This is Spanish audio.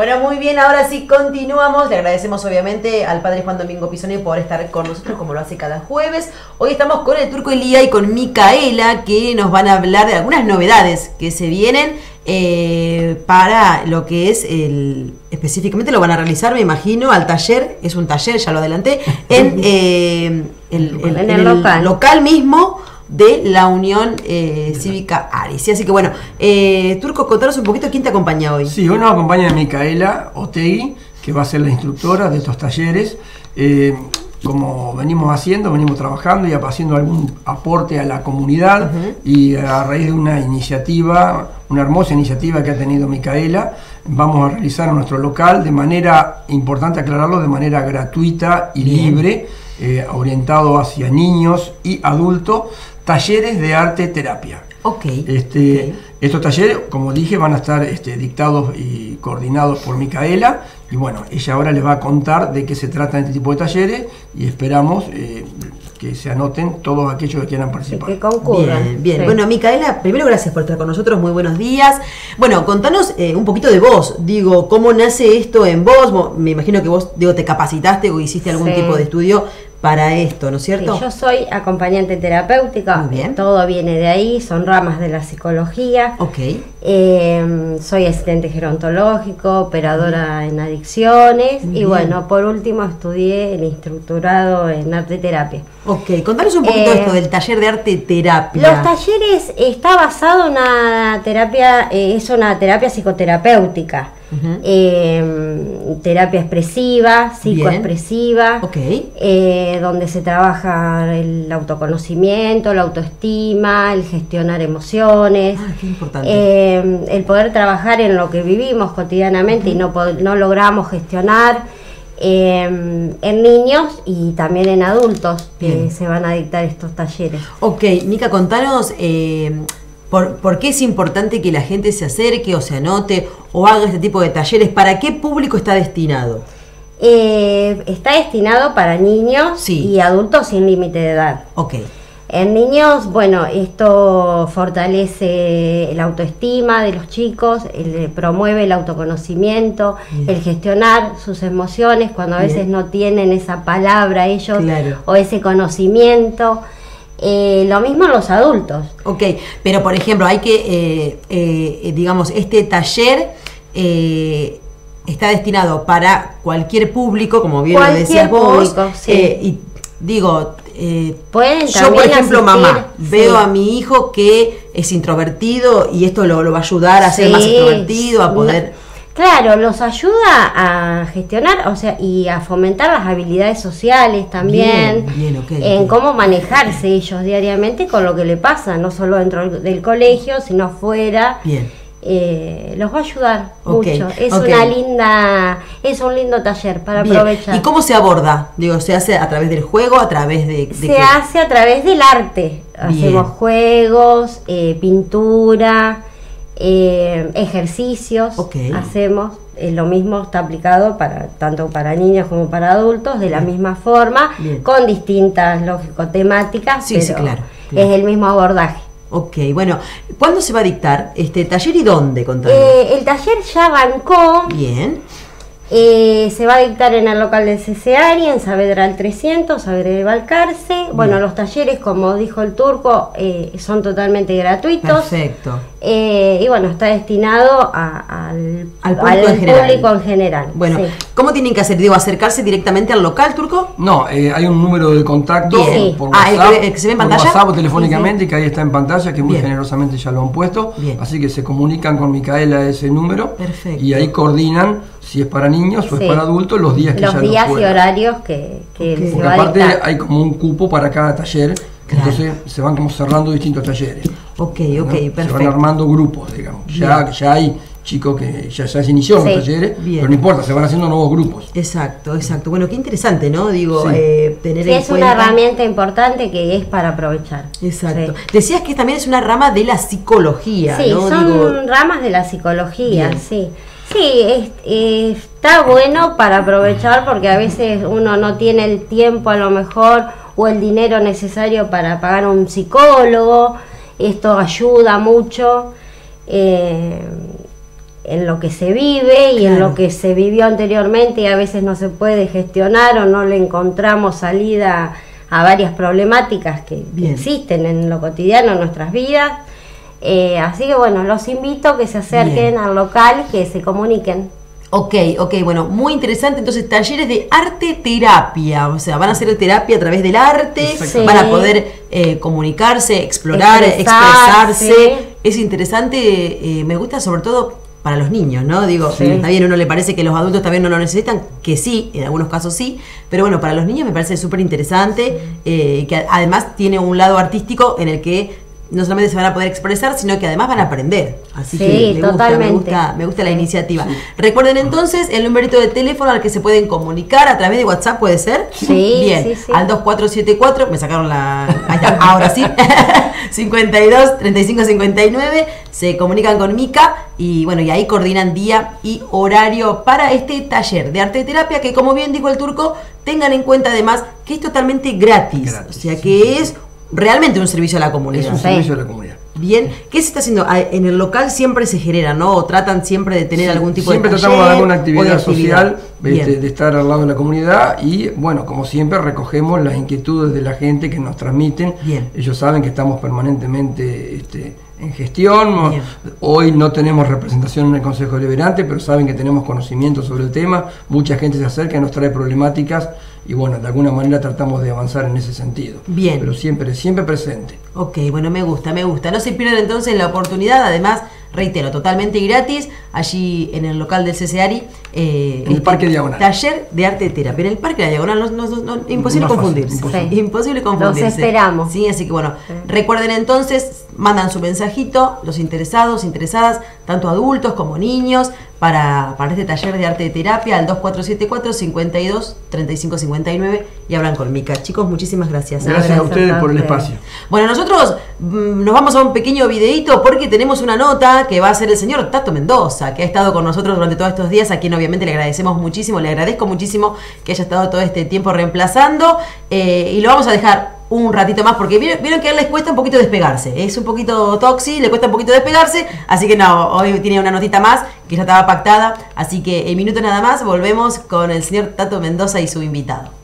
Bueno, muy bien, ahora sí continuamos. Le agradecemos obviamente al padre Juan Domingo Pisoni por estar con nosotros como lo hace cada jueves. Hoy estamos con el turco Elía y con Micaela que nos van a hablar de algunas novedades que se vienen eh, para lo que es el... Específicamente lo van a realizar, me imagino, al taller, es un taller, ya lo adelanté, en, eh, el, En el local. local mismo de la Unión eh, Cívica Aris. Así que bueno, eh, Turco, contanos un poquito quién te acompaña hoy. Sí, hoy nos acompaña Micaela Otegui, que va a ser la instructora de estos talleres. Eh, como venimos haciendo, venimos trabajando y haciendo algún aporte a la comunidad y a raíz de una iniciativa, una hermosa iniciativa que ha tenido Micaela, vamos a realizar en nuestro local de manera, importante aclararlo, de manera gratuita y libre, eh, orientado hacia niños y adultos, talleres de arte terapia. Ok. Este. Estos talleres, como dije, van a estar este, dictados y coordinados por Micaela. Y bueno, ella ahora les va a contar de qué se trata este tipo de talleres y esperamos eh, que se anoten todos aquellos que quieran participar. que concurran. Bien, bien. Sí. Bueno, Micaela, primero gracias por estar con nosotros, muy buenos días. Bueno, contanos eh, un poquito de vos, digo, ¿cómo nace esto en vos? Vos- Me imagino que vos, digo, te capacitaste o hiciste algún Sí. tipo de estudio para esto, ¿no es Sí, cierto? yo soy acompañante terapéutica, bien. todo viene de ahí, son ramas de la psicología. Ok, Eh, soy asistente gerontológico, operadora en adicciones y bueno, por último estudié el instructorado en arte terapia. ok. Contanos un poquito Eh, esto del taller de arte terapia. Los talleres está basado en una terapia, eh, es una terapia psicoterapéutica, Eh, terapia expresiva, psicoexpresiva, eh, donde se trabaja el autoconocimiento, la autoestima, el gestionar emociones, Ah, qué importante. eh, el poder trabajar en lo que vivimos cotidianamente y no, logramos gestionar. eh, en niños y también en adultos que se van a dictar estos talleres. Ok, Mica, contanos eh, por, por qué es importante que la gente se acerque o se anote o haga este tipo de talleres. ¿Para qué público está destinado? Eh, está destinado para niños Sí. y adultos sin límite de edad. Ok, En niños, bueno, esto fortalece la autoestima de los chicos, el- promueve el autoconocimiento, Bien. el gestionar sus emociones cuando a Bien. veces no tienen esa palabra ellos Claro. o ese conocimiento. Eh, lo mismo los adultos. ok. Pero por ejemplo, hay que, eh, eh, digamos, este taller eh, está destinado para cualquier público, como bien lo Cualquier decías vos. público, sí. eh, y digo, eh, Pueden yo por ejemplo, asistir, mamá, sí. veo a mi hijo que es introvertido y esto lo, lo va a ayudar a ser más Sí, extrovertido, a poder... no- claro, los ayuda a gestionar, o sea, y a fomentar las habilidades sociales también, Bien, bien, ok, en cómo manejarse ellos diariamente con lo que le pasa, no solo dentro del- colegio, sino fuera. Bien. Eh, los va a ayudar mucho. Es una linda, es un lindo taller para Bien. aprovechar. ¿Y cómo se aborda? Digo, ¿se hace a través del juego, a través de, de se qué? hace a través del arte. Bien. Hacemos juegos, eh, pintura, eh, ejercicios. Hacemos eh, lo mismo está aplicado para tanto para niños como para adultos de la misma forma, Bien. con distintas lógico temáticas, Sí, sí, pero claro, claro. es el mismo abordaje. Ok, bueno, ¿cuándo se va a dictar este taller y dónde? Eh, el taller ya bancó, Bien, Eh, se va a dictar en el local del CCARI, en Saavedra al 300, Saavedra de Balcarce. Bueno, los talleres, como dijo el turco, eh, son totalmente gratuitos. perfecto. Eh, y bueno, está destinado a- al, Al público en general. público en general. Bueno, sí. ¿cómo tienen que hacer? Digo, acercarse directamente al local turco. No, eh, hay un número de contacto Bien. por Ah, ¿el WhatsApp, que- el que se ve en por pantalla? WhatsApp o telefónicamente, que ahí está en pantalla, que muy Bien. generosamente ya lo han puesto. Bien. Así que se comunican con Micaela a ese número Perfecto. y ahí coordinan si es para niños o Sí. es para adultos los días que Los ya días no y horarios que, que Ok. se Porque va a aparte hay como un cupo para cada taller, Claro. entonces se van como cerrando distintos talleres. Ok, ¿no? ok, Se van perfecto. armando grupos, digamos. Ya, ya hay chicos que ya, ya se inició Sí. los talleres, Bien. pero no importa, se van haciendo nuevos grupos. Exacto, exacto. Bueno, qué interesante, ¿no? Digo, Sí. eh, tener Sí, en es cuenta. una herramienta importante que es para aprovechar. Exacto. Sí. Decías que también es una rama de la psicología, Sí, ¿no? son Digo, ramas de la psicología, Bien. sí. Sí, es- eh, está bueno para aprovechar porque a veces uno no tiene el tiempo a lo mejor o el dinero necesario para pagar un psicólogo. Esto ayuda mucho. Eh, en lo que se vive y en lo que se vivió anteriormente y a veces no se puede gestionar o no le encontramos salida a varias problemáticas que, que existen en lo cotidiano en nuestras vidas. Eh, así que bueno, los invito a que se acerquen Bien. al local, que se comuniquen. Ok, ok, bueno, muy interesante. Entonces, talleres de arte terapia. O sea, van a hacer terapia a través del arte, van a poder eh, comunicarse, explorar, Expresarse. expresarse. Es interesante, eh, me gusta sobre todo para los niños, ¿no? Digo, Sí. está bien, uno le parece que los adultos también no lo necesitan, que sí, en algunos casos sí, pero bueno, para los niños me parece súper interesante, eh, que además tiene un lado artístico en el que no solamente se van a poder expresar, sino que además van a aprender. Así Sí, que me gusta, me gusta, me gusta la iniciativa. Recuerden entonces el numerito de teléfono al que se pueden comunicar a través de WhatsApp, ¿puede ser? Sí, Bien, sí, sí. al 2474, me sacaron la... Ahí está, ahora sí. 52 35 59, se comunican con Mica y bueno, y ahí coordinan día y horario para este taller de arte terapia que como bien dijo el turco, tengan en cuenta además que es totalmente gratis, Gratis, o sea sí, que es realmente un servicio a la Es comunidad. un Sí. servicio de la comunidad. Bien, ¿qué se está haciendo? Ah, En el local siempre se genera, ¿no? O tratan siempre de tener algún tipo siempre de taller tratamos de alguna actividad, social, este, de estar al lado de la comunidad y bueno, como siempre recogemos las inquietudes de la gente que nos transmiten. Bien. Ellos saben que estamos permanentemente este, en gestión. Bien. Hoy no tenemos representación en el Consejo Deliberante, pero saben que tenemos conocimiento sobre el tema. Mucha gente se acerca y nos trae problemáticas y bueno, de alguna manera tratamos de avanzar en ese sentido. Bien. Pero siempre, siempre presente. Ok, bueno, me gusta, me gusta. No se pierdan entonces la oportunidad, además, reitero, totalmente gratis, allí en el local del CCARI. eh, En el Parque Diagonal. Taller de arte de terapia. En el Parque de la Diagonal, no, no- no- imposible Más fácil, confundirse. imposible. Imposible confundirse. Los esperamos. Sí, así que bueno, Sí. recuerden entonces, mandan su mensajito, los interesados, interesadas, tanto adultos como niños, para, para este taller de arte de terapia al 2474 52 35 59 y hablan con Mica. Chicos, muchísimas gracias. Gracias a ustedes por el espacio. Bueno, nosotros mm, nos vamos a un pequeño videito porque tenemos una nota que va a hacer el señor Tato Mendoza, que ha estado con nosotros durante todos estos días, a quien obviamente le agradecemos muchísimo, le agradezco muchísimo que haya estado todo este tiempo reemplazando eh, y lo vamos a dejar un ratito más porque vieron, que a él les cuesta un poquito despegarse, es un poquito toxi, le cuesta un poquito despegarse, así que no, hoy tiene una notita más que ya estaba pactada, así que en minutos nada más volvemos con el señor Tato Mendoza y su invitado.